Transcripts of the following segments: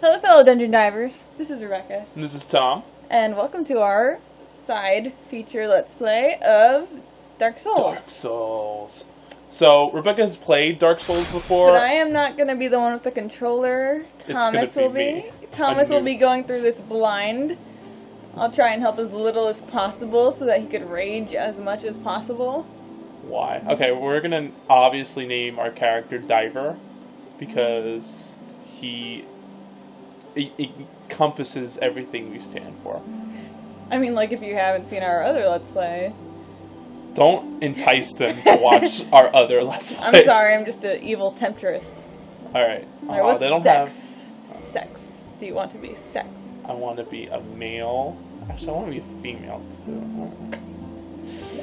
Hello, fellow dungeon divers. This is Rebecca, And this is Tom. and welcome to our side feature let's play of Dark Souls. Dark Souls. So Rebecca has played Dark Souls before. But I am not going to be the one with the controller. Thomas be will be. me. Thomas will be going through this blind. I'll try and help as little as possible so that he could rage as much as possible. Why? Okay, we're gonna obviously name our character Diver because he it, it encompasses everything we stand for. I mean, like if you haven't seen our other Let's Play. Don't entice them to watch our other Let's Play. I'm sorry, I'm just an evil temptress. All right. Alright, uh-huh, Aw, what's they don't sex? Sex. Do you want to be sex? I want to be a male. Actually, I want to be a female too.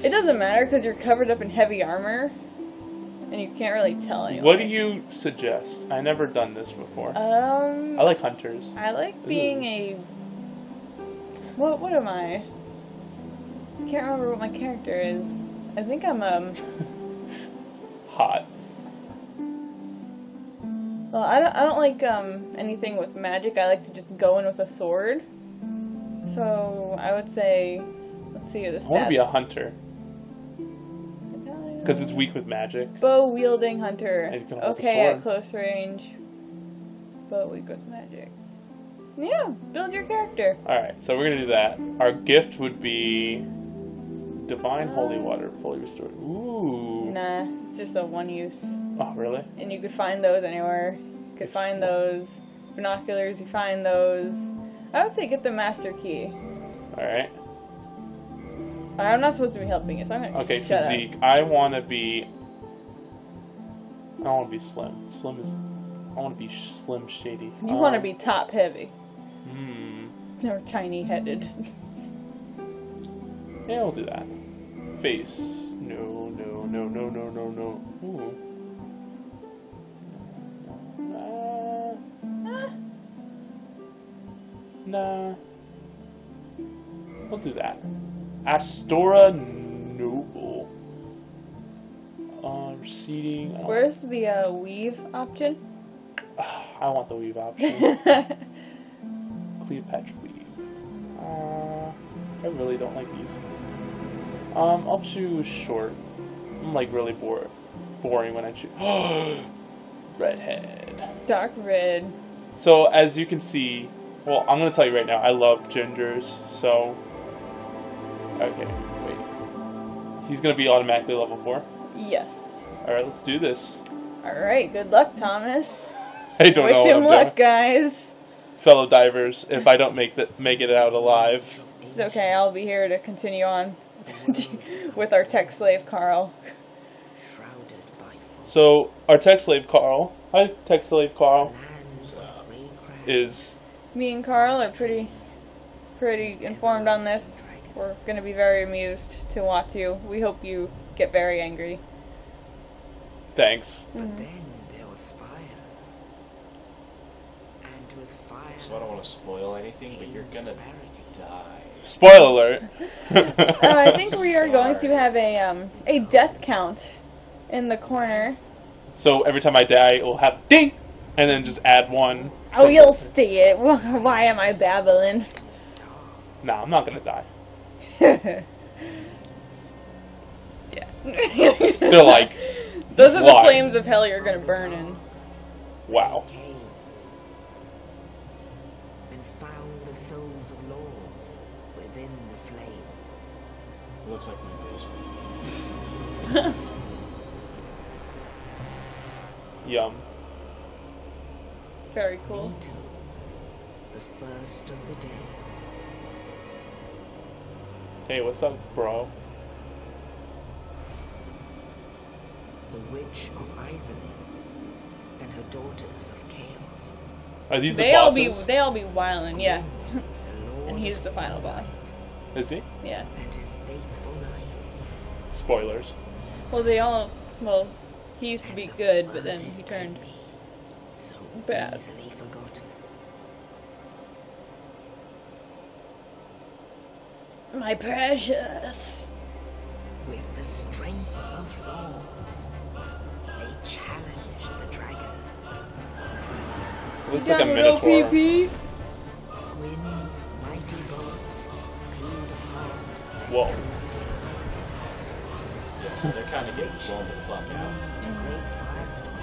It doesn't matter because you're covered up in heavy armor, and you can't really tell anyone. What do you suggest? I never done this before. Um, I like hunters. I like being a. What? What am I? I can't remember what my character is. I think I'm um. Hot. Well, I don't. I don't like um anything with magic. I like to just go in with a sword. So I would say, let's see the stats. I want to be a hunter because it's weak with magic. Bow wielding hunter. And you can hold the Okay, at close range. Bow weak with magic. Yeah, build your character. All right, so we're gonna do that. Our gift would be divine uh, holy water, fully restored. Ooh. Nah, it's just a one use. Oh, really? And you could find those anywhere. You could find those. Binoculars, you find those. I would say get the master key. All right. I'm not supposed to be helping you, so I'm gonna Okay, shut up. physique. I want to be. I want to be slim. Slim is. I want to be slim shady. You want to Um, be top heavy. Hmm. Or tiny headed. Yeah, we'll do that. Face. No, no, no, no, no, no, no. Ooh. Nah. We'll do that. Astora Noble. Uh, receding. Where's the uh, weave option? I want the weave option. Cleopatra weave. Uh, I really don't like these. Um, I'll choose short. I'm like really bored, boring when I choose. Redhead. Dark red. So as you can see, well, I'm gonna tell you right now, I love gingers. So, okay, wait. He's gonna be automatically level four. Yes. All right, let's do this. Alright, good luck, Thomas. I don't Wish know what him I'm luck, doing. guys. fellow divers. If I don't make the make it out alive. It's okay, I'll be here to continue on with our tech slave, Carl. shrouded by fog, So our tech slave Carl, hi tech slave Carl, lands of grey crags, is Me and Carl are pretty, pretty informed on this. We're gonna be very amused to watch you. We hope you get very angry. thanks. But then there was fire. And with fire, So I don't want to spoil anything, but you're gonna die. Spoiler alert. Uh, I think we are going to have a um a death count in the corner. so every time I die, it will have ding, and then just add one. Oh, you'll see it. Why am I babbling? Nah, I'm not gonna die. Yeah. They're like, Those are the Why? flames of hell you're gonna burn in. wow. And found the souls of lords within the flame. It looks like my basement. Yum. Very cool. Me the first of the day. Hey, what's up, bro? The witch of Izalith and her daughters of chaos. Are these They the all be they all be wildin', yeah. And he's the final boss. Is he? Yeah. And his faithful knights. Spoilers. Well, they all. Well, he used to be good, but then he turned. enemy, So bad. easily forgotten. My precious. With the strength of lords, they challenged the dragons. looks You like a down with minotaur. OPP? Gwyn's mighty bolts peeled apart Whoa. stone scales, Yeah, so they're kind of getting blown the fuck out. to great firestorms.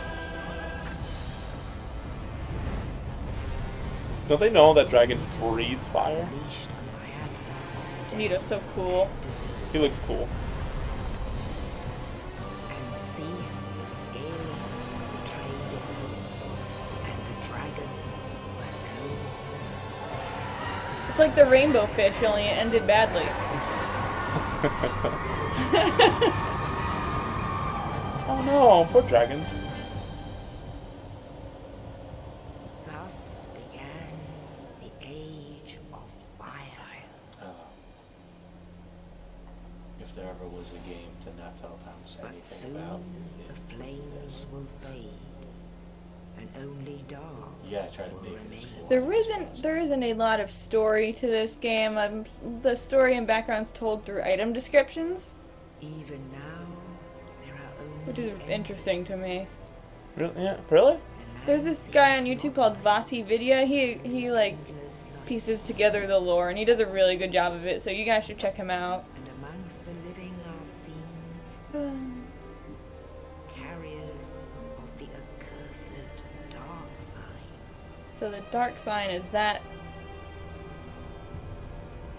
Don't they know that dragons breathe fire? Unleashed a miasma of death Nito's so cool. He looks cool. And Seath the scales betrayed his own, and the dragons were no more. It's like the rainbow fish, only it ended badly. Oh no, poor dragons. Thus began the age of fire. Uh, if there ever was a game to not tell Thomas But anything soon about, the it, flames will fade, and only dark you gotta try to will make it cool. There isn't there isn't a lot of story to this game. Um, s- the story and background's told through item descriptions, Even now, there are only which is interesting to me. Really? Yeah, really? There's this guy on YouTube called VaatiVidya. He he like pieces together the lore, and he does a really good job of it. So you guys should check him out. And amongst the living are seen So the dark sign is that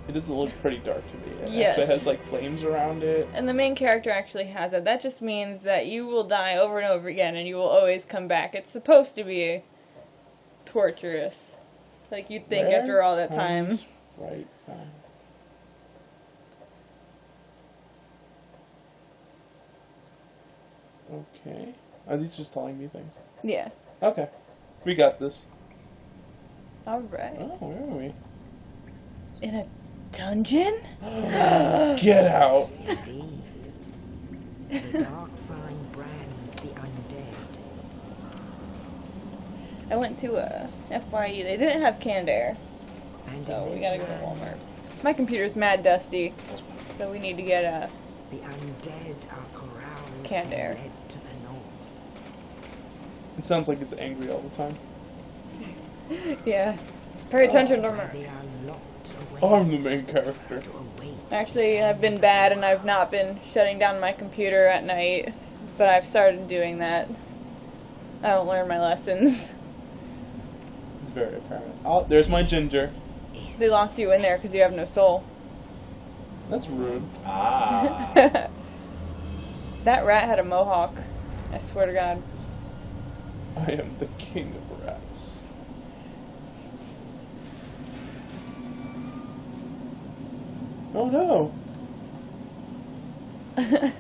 It doesn't look pretty dark to me. It Yes. actually has like flames around it. And the main character actually has it. That just means that you will die over and over again and you will always come back. It's supposed to be torturous. Like you'd think Rare after all that time. Right. Okay. Are these just telling me things? Yeah. Okay. We got this. Alright. Oh, where are we? In a dungeon? Get out! Indeed, the dark sign brands the undead. I went to uh, a FYE. They didn't have canned air. And So we gotta go to Walmart. My computer's mad dusty. So we need to get a The undead are corralled Canned air. to the north. It sounds like it's angry all the time. Yeah. Pay attention to me. they are locked away I'm the main character. Actually, I've been bad and I've not been shutting down my computer at night, but I've started doing that. I don't learn my lessons. It's very apparent. Oh, there's my ginger. They locked you in there because you have no soul. That's rude. Ah. That rat had a mohawk. I swear to God. I am the king of rats. Oh no!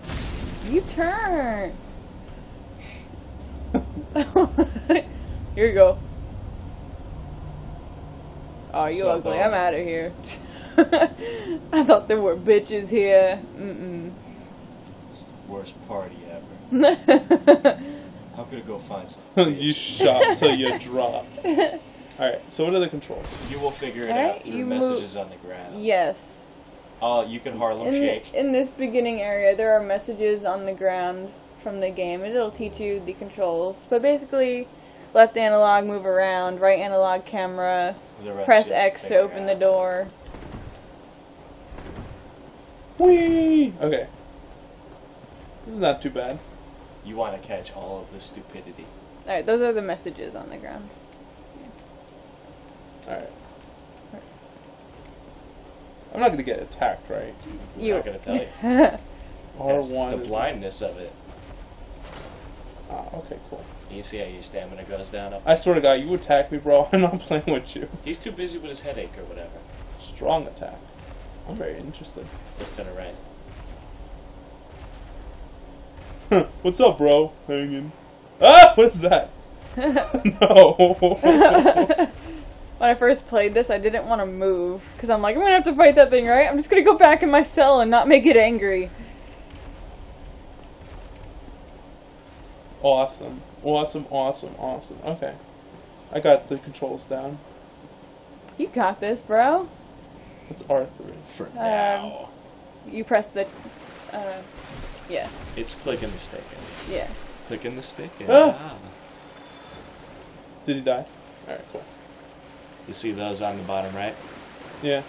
You turn. here you go. Oh, you So ugly. bummed. I'm out of here. I thought there were bitches here. Mm-mm. it's the worst party ever. Alright, How could it go find some? you shot till you drop. Alright, so what are the controls? You will figure it Alright, out through you move- messages on the ground. yes. Oh, you can Harlem In, Shake. in this beginning area, there are messages on the ground from the game, and it'll teach you the controls. But basically, left analog, move around, right analog, camera, press X to figure open the door. Whee! Okay. This is not too bad. You want to catch all of the stupidity. Alright, those are the messages on the ground. Alright. I'm not gonna get attacked, right? You're not gonna tell you. That's R1 the is- blindness of it. Ah, okay, cool. You see how your stamina goes down up. I swear to God, you attack me, bro. I'm not playing with you. He's too busy with his headache or whatever. Strong attack. I'm very interested. Look to the right. What's up, bro? Hanging. Ah! What is that? no. When I first played this, I didn't want to move because I'm like, I'm gonna have to fight that thing, right? I'm just gonna go back in my cell and not make it angry. awesome. Awesome, awesome, awesome. Okay. I got the controls down. You got this, bro. It's R3. For Um, now. You press the. Uh, yeah, It's clicking the stick in. yeah. Clicking the stick in. Ah. Ah. Did he die? Alright, cool. You see those on the bottom right? Yeah.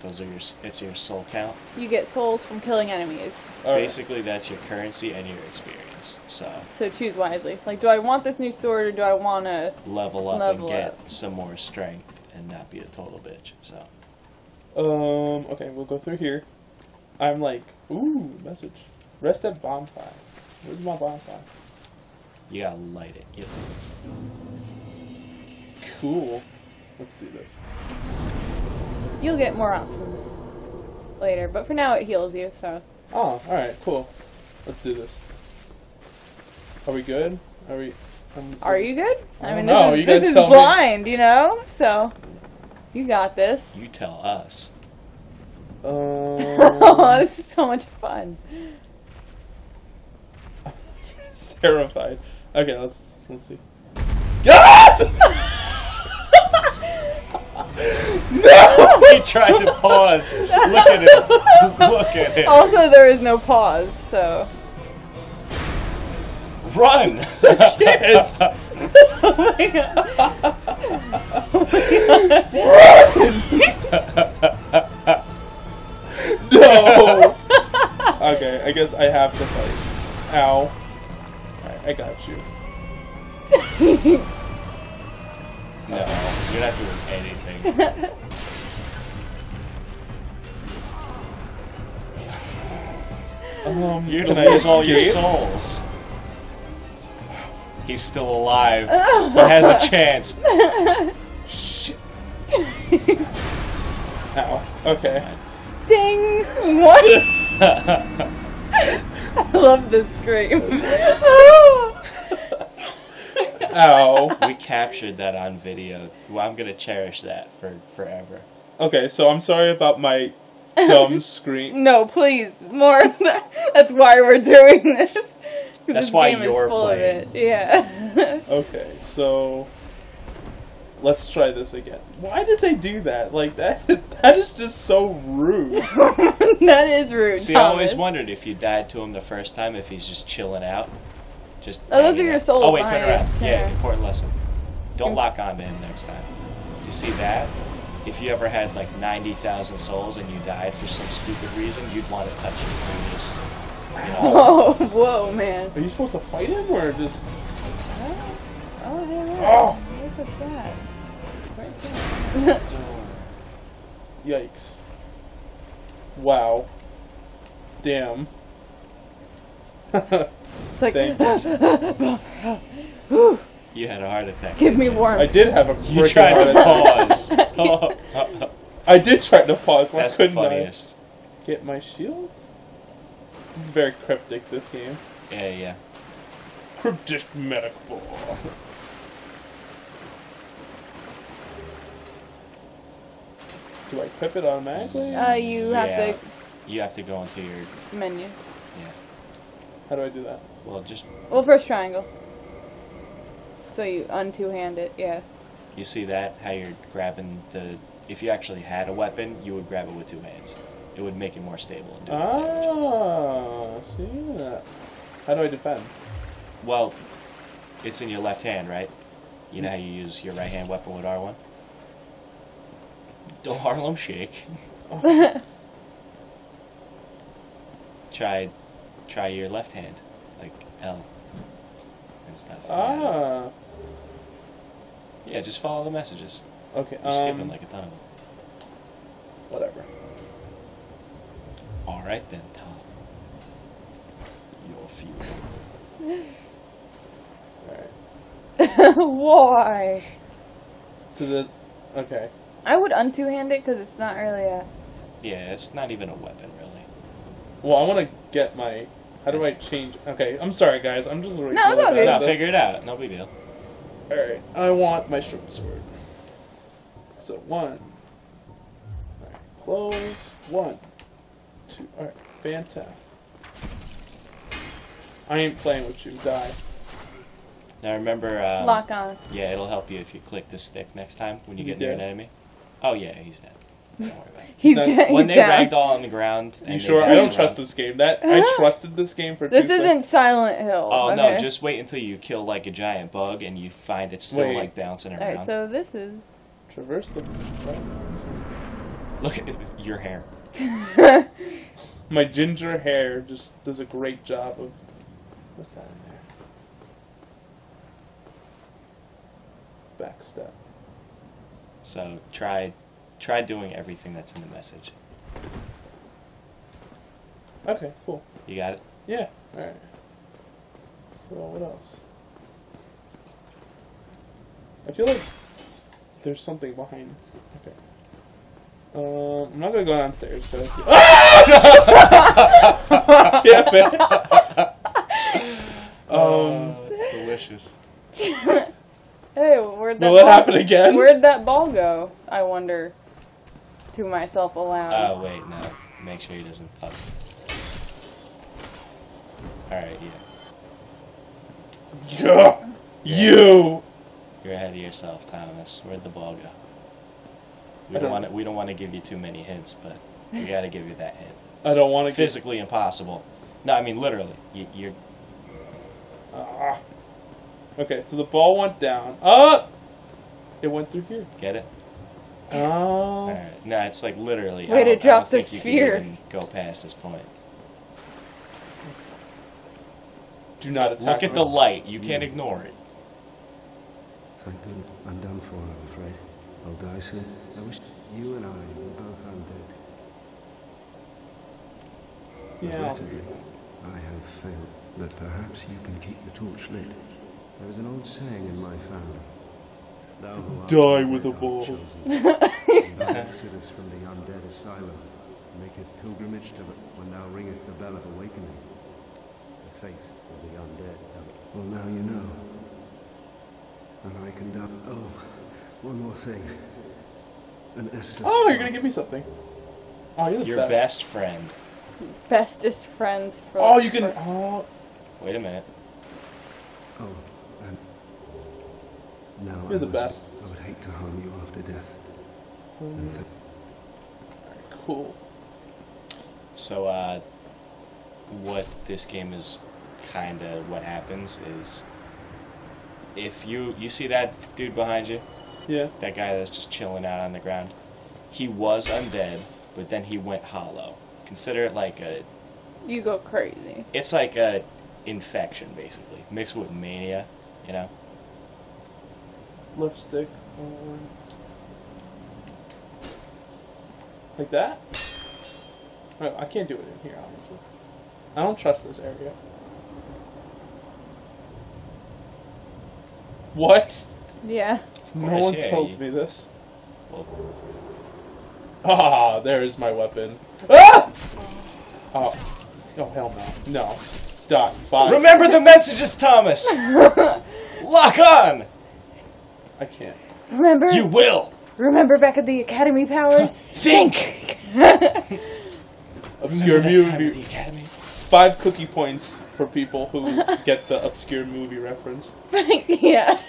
Those are your. It's your soul count. You get souls from killing enemies. Alright. Basically, that's your currency and your experience. So So choose wisely. Like, do I want this new sword or do I want to? level up Level and get up. some more strength and not be a total bitch. So Um, okay, we'll go through here. I'm like, ooh, message. Rest at bonfire. Where's my bonfire? you gotta light it. Yep. Cool. Let's do this. You'll get more options later, but for now it heals you. So Oh, alright, cool. Let's do this. Are we good? Are we. Um, are you good? I I mean, don't know, this you is this guys is tell me. blind, you know. So you got this. You tell us. oh, Um, this is so much fun. terrified. Okay, let's let's see. God! No! He tried to pause. Look at him. Look at him. Also, there is no pause, so Run! It's no. okay, I guess I have to fight. Ow! Alright, I got you. No, you're not doing anything. Um, You're can gonna lose all your souls. He's still alive, but has a chance. Shit. Ow. Okay. ding! What? I love this scream. Ow. We captured that on video. Well, I'm gonna cherish that for forever. Okay, so I'm sorry about my dumb scream. no, please, more. That's why we're doing this. That's this why game you're is full playing. of it. Yeah. Okay, so let's try this again. Why did they do that? Like that that is just so rude. that is rude. See, I always wondered if you died to him the first time, if he's just chilling out. Just. Oh, those are your out. souls Oh wait, turn around. Yeah, Yeah. important lesson. Don't lock on to him next time. You see that? If you ever had like ninety thousand souls and you died for some stupid reason, you'd want to touch him and just, you know. Oh, whoa, man. Are you supposed to fight him or just Oh, oh hey, look. Oh. Look what's that. Right there. yikes? Wow. Damn. It's like, Thank You had a heart attack. give me didn't? I did have a You freaking tried heart to attack. pause. I did try to pause. Why That's the couldn't I funniest. get my shield? It's very cryptic. This game. Yeah, yeah. Cryptic metaphor. Do I equip it automatically? Uh, you have Yeah. to You have to go into your. menu. Yeah. How do I do that? Well, just Well, first triangle. So you unto hand it, yeah. you see that how you're grabbing the. If you actually had a weapon, you would grab it with two hands. It would make it more stable and do more damage. Ah, see that. How do I defend? Well, it's in your left hand, right? You know how you use your right hand weapon with R1? Don't Harlem shake. try, try your left hand, like L and stuff. Ah, Yeah, just follow the messages. okay. You're skipping Um, like a ton of them. whatever. All right then, Tom. Your fury. All right. Why? So the okay. I would unto hand it because it's not really a. Yeah, it's not even a weapon, really. Well, I want to get my. How do I change? Okay, I'm sorry, guys. I'm just. Really No, it's all good. No, figure it out. No big deal. All right, I want my short sword. So one. All right, close. One, two. All right, fantastic. I ain't playing with you. Die. Now remember, um, Lock on. yeah, it'll help you if you click the stick next time when you Is he get near an dead? enemy. Oh yeah, he's dead. Don't worry about it. He's, That- da- he's When they down. ragdoll on the ground, and You sure? I don't trust around- this game. That I uh-huh. trusted this game for. This two isn't seconds. Silent Hill. Oh okay? no! Just wait until you kill like a giant bug and you find it's still Wait. like bouncing around. Alright, so this is. traverse the. Look at your hair. My ginger hair just does a great job of. What's that in there? Backstep. So try, try doing everything that's in the message. Okay, cool. You got it. Yeah. All right. So what else? I feel like there's something behind. Okay. Um, I'm not gonna go downstairs, but. I feel... Damn it. Um, Oh, it's delicious. Hey, where'd that Will it happen again? Where'd that ball go? I wonder. To myself aloud. Oh wait, no. Make sure he doesn't fuck. All right, yeah. yeah. You. You're ahead of yourself, Thomas. Where'd the ball go? We don't don't- want to. We don't want to give you too many hints, but we got to give you that hint. I don't want to Physically impossible. No, I mean literally. You, you're Ah. Okay, so the ball went down. Ah! It went through here. get it. Oh. All right. No, it's like literally. Way I to don't- I drop the think sphere. You can even go past this point. Do not attack. Look at the light. You can't hmm. ignore it. Thank God I'm done for, I'm afraid. I'll die soon. I wish you and I were both undead. Yeah. I have failed, but perhaps you can keep the torch lit. There is an old saying in my family. Thou who art Die with a art ball. chosen. Exodus from the undead asylum maketh pilgrimage to it when thou ringeth the bell of awakening. The fate of the undead. Well, now you know. And I can doubt. Oh, one more thing. An Estus. Oh, you're gonna give me something. Oh, you're the Your best. best friend. Bestest friends for. Oh, you can. for- Oh, Wait a minute. Oh, and now You're I the would- best. I would hate to harm you after death. And th- cool. So, uh, what this game is kind of what happens is if you you see that dude behind you, Yeah. that guy that's just chilling out on the ground, he was undead, but then he went hollow. Consider it like a You go crazy. it's like a infection basically mixed with mania, you know. Left stick. um, Like that? Well, I can't do it in here, obviously. I don't trust this area. What? Yeah. No course, one yeah, tells you- me this. Ah, there is my weapon. Ah! Oh, oh hell no. No. Die. Bye. remember the messages, Thomas. Lock on. I can't. Remember? You will Remember back at the Academy Powers? think. Obscure Remember that time at movie. the academy? Five cookie points for people who get the obscure movie reference. yeah.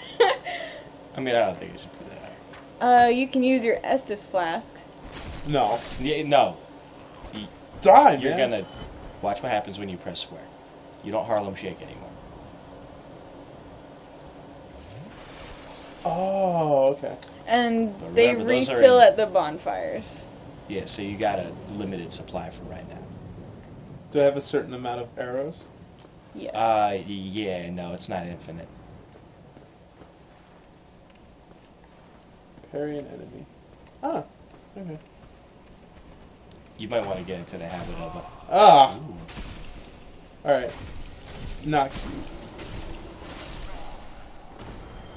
I mean, I don't think it should be that. Uh, you can use your Estus flask. No. Yeah, no, Die, you're man. gonna watch what happens when you press square. You don't Harlem Shake anymore. Oh, okay. And But they remember, refill in- at the bonfires. Yeah, so you got a limited supply for right now. Do I have a certain amount of arrows? Yes. Uh, yeah, no, it's not infinite. Parry an enemy. Ah, okay. You might want to get into the habit of it. Ah! Alright. Not cute.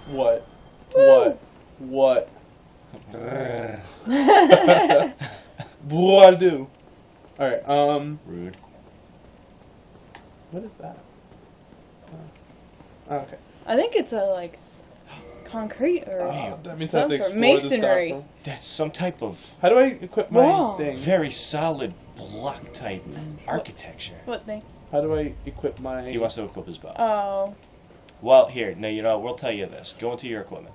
What? What? What? what do I do? Alright, um, Rude. what is that? Oh, okay. I think it's a like concrete or Oh, that means I have to masonry. That's some type of How do I equip my Wow. thing? very solid block type architecture. What thing? How do I equip my? He wants to equip his bow. Oh, Well, here, no, you know, we'll tell you this. Go into your equipment.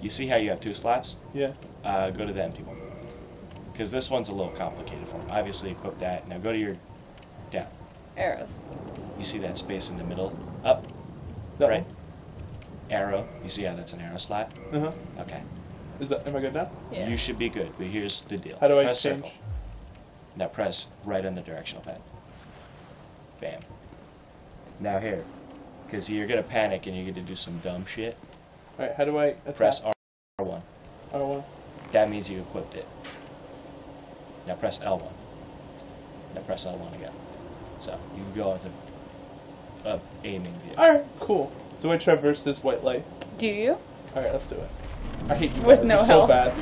You see how you have two slots? Yeah. Uh, go to the empty one. because this one's a little complicated for him. Obviously, equip that. Now go to your down. Arrows. You see that space in the middle? Up, That right. Arrow. You see how that's an arrow slot? Uh huh. Okay. Is that? Am I good now? Yeah. You should be good, but here's the deal. How do I press change? circle. Now press right on the directional pad. Bam. Now here, because you're gonna panic and you're gonna do some dumb shit. All right. How do I attack? Press R one. R1. That means you equipped it. Now press L one. Now press L one again. So you can go with a, a aiming view. All right. Cool. Do I traverse this white light? Do you? All right. Let's do it. I hate you With guys. no You're so bad.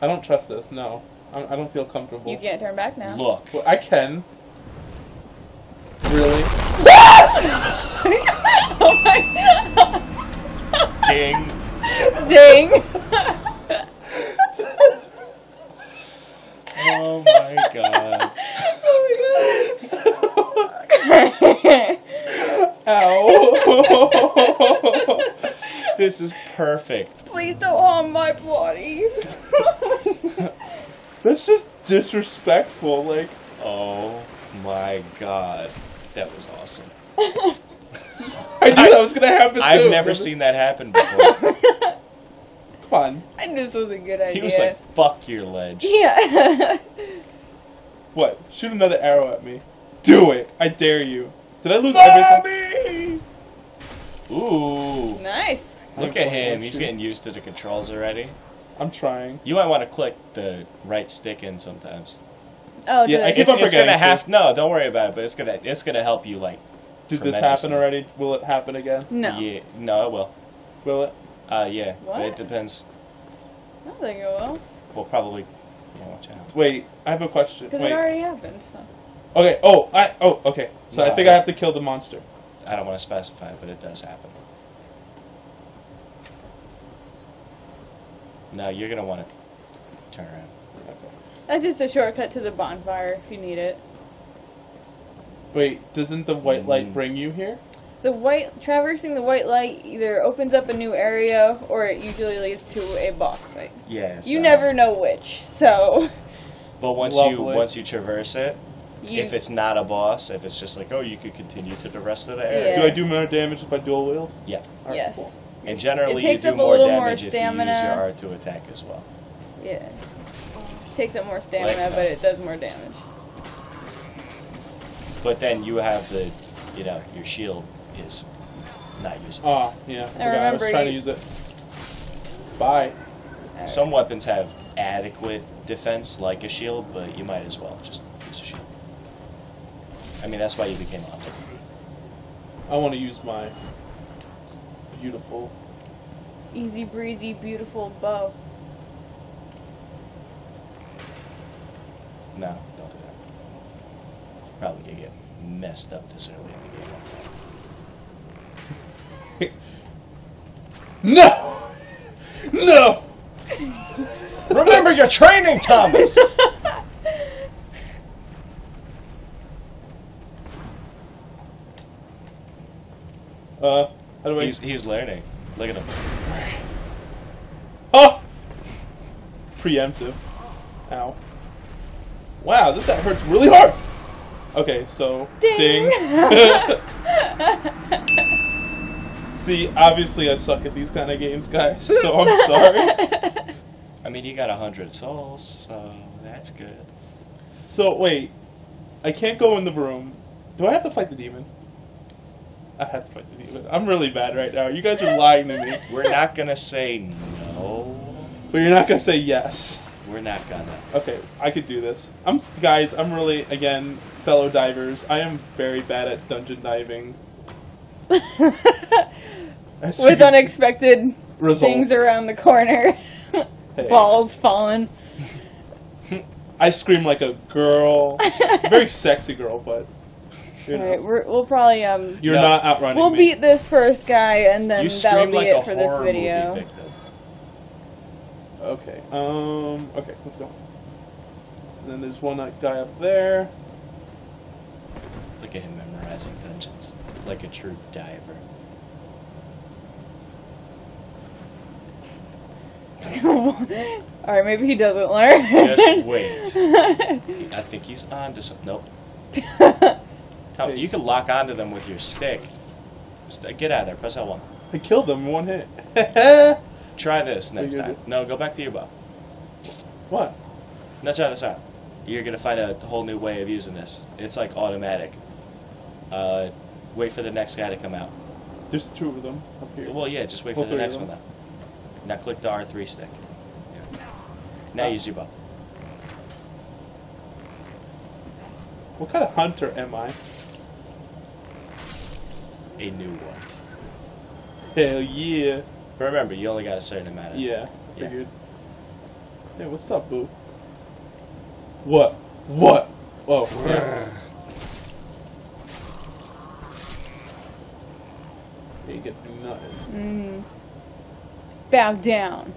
I don't trust this. No. I I don't feel comfortable. You can't turn back now. Look. Well, I can. Really? Oh my Ding. Ding! Oh my god. Oh my god. Ow! This is perfect. Please don't harm my body. That's just disrespectful. Like, Oh my god. That was awesome. I knew that was gonna happen. I've never seen that happen before. Come on. I knew this was a good idea. He was like, fuck your ledge. yeah. What? Shoot another arrow at me. Do it. I dare you. Did I lose everything? Ooh. nice. Look at him. He's getting used to the controls already. I'm trying. You might want to click the right stick in sometimes. Oh, Yeah, I I keep It's, on it's forgetting gonna to. have no. Don't worry about it. But it's gonna it's gonna help you like. Did this happen tremendously. already? Will it happen again? No. Yeah. No, it will. Will it? Uh, yeah. What? It depends. I don't think it will. Well, probably. Yeah, watch out. Wait, I have a question. Because Wait. it already happened. So. Okay. Oh, I. Oh, okay. So I think I- I have to kill the monster. I don't want to specify, but it does happen. No, you're gonna want to turn around. Okay. That's just a shortcut to the bonfire if you need it. Wait, doesn't the white light Mm. bring you here? The white traversing the white light either opens up a new area or it usually leads to a boss fight. Yeah. You so- never know which. So But once you once you traverse it, you if it's not a boss, if it's just like oh you could continue to the rest of the area. Yeah. Do I do more damage if I dual wield? Yeah. Alright, yes. cool. And generally you takes do up a more little more damage if you use stamina. your R to attack as well. Yeah. Takes up more stamina, Like that. but it does more damage. But then you have the, you know, your shield is not usable. Ah, yeah. I, forgot. I was remember trying to use it. Bye. Alright. Some weapons have adequate defense, like a shield, but you might as well just use a shield. I mean, that's why you became hunter. I want to use my beautiful. Easy breezy, beautiful bow. No, don't do that. Probably gonna get messed up this early in the game. No! No! Remember your training, Thomas! Uh, how do I? he's, he's learning. Look at him. Oh! Preemptive. Ow. Wow, this guy hurts really hard! Okay, so. Ding. ding. See, obviously I suck at these kind of games, guys, so I'm sorry. I mean, you got a hundred souls, so that's good. so, wait. I can't go in the room. Do I have to fight the demon? I have to fight the demon. I'm really bad right now. You guys are lying to me. We're not gonna say no. But you're not gonna say yes. We're not gonna. Okay, I could do this. I'm guys. I'm really again, fellow divers. I am very bad at dungeon diving. With unexpected results. things around the corner. Hey. Balls falling. I scream like a girl, very sexy girl, but you know, Alright, we're, we'll probably um you're Yeah. not outrunning we'll me. beat this first guy and then You that'll be like it for this horror video. Movie victim. Okay. Um. Okay. Let's go. And then there's one guy up there. Look at him memorizing dungeons like a true diver. Alright, maybe he doesn't learn. Just wait. I think he's on to something. Nope. Tell me, you can lock onto them with your stick. Get out of there. Press L1. I killed them in one hit. Try this next time. No, go back to your bow. what? Now try this out. You're gonna find a whole new way of using this. It's like automatic. Uh, wait for the next guy to come out. There's two of them up here. Well, yeah, just wait All for the next one though. Now click the R3 stick. Now Ah. use your bow. What kind of hunter am I? A new one. Hell yeah. But remember, you only got a certain amount of. Yeah, Yeah. figured. Hey, what's up, boo? What? What? Oh, yeah. Ain't gonna do nothing. Mm. Bow down.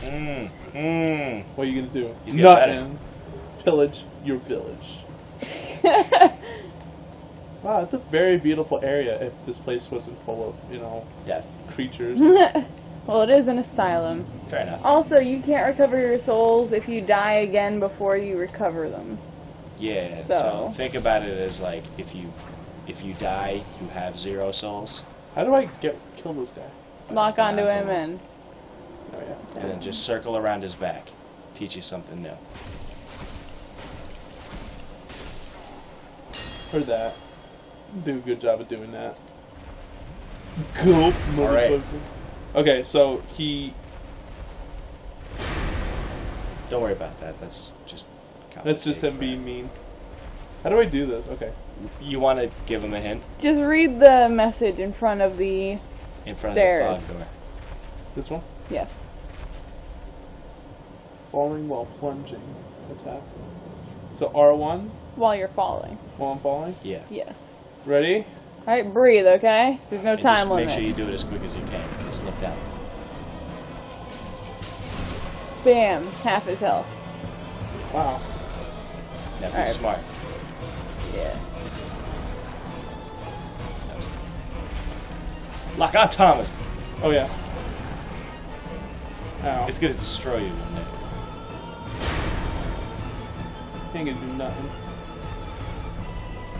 Mmm. Mmm. What are you gonna do? He's nothing. Pillage your village. wow, it's a very beautiful area if this place wasn't full of, you know, Death. creatures. well, it is an asylum. Fair enough. Also, you can't recover your souls if you die again before you recover them. Yeah. So- So. think about it as like if you if you die, you have zero souls, How do I get kill this guy? Lock onto onto him him. and Oh yeah. and then just circle around his back. Teach you something new. Heard that. Do a good job of doing that. Gulp, Alright. motherfucker. Okay, so he. Don't worry about that. That's just. That's just him complicated being mean. How do I do this? Okay. You want to give him a hint just read the message in front of the. in front Stairs. of the door. This one? Yes. Falling while plunging. Attack. So R1 While you're falling. while I'm falling. Yeah. Yes. Ready? Alright, breathe, okay? So there's no And time just limit. make sure you do it as quick as you can. Just look down. Bam. Half his health. Wow. Now be Alright. smart. Yeah. That was- Lock on Thomas. Oh yeah. Ow. It's gonna destroy you one day. Ain't gonna do nothing.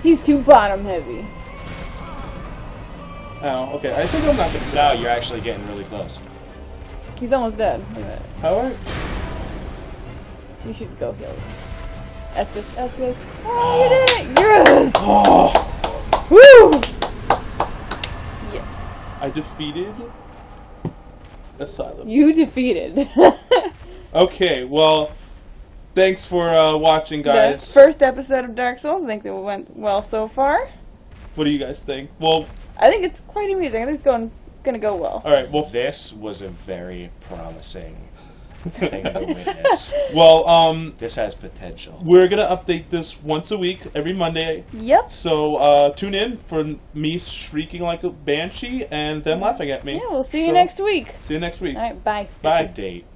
He's too bottom heavy. Oh, Okay, I think I'm not gonna. No, you're actually getting really close. He's almost dead. Look at that. How do I? You should go heal him. Estus, Estus. Oh, you did it! Yes! Oh! Woo! Yes. I defeated Asylum. You defeated. Okay, well, thanks for uh, watching, the guys. first episode of Dark Souls. I think it went well so far. What do you guys think? Well, I think it's quite amusing. I think it's going gonna go well. all right. Well, This was a very promising thing to witness. well, um, This has potential. we're gonna update this once a week, every Monday. Yep. So uh, tune in for me shrieking like a banshee and them laughing at me. Yeah, we'll see you next week. See you next week. All right, bye. Bye. It's a date.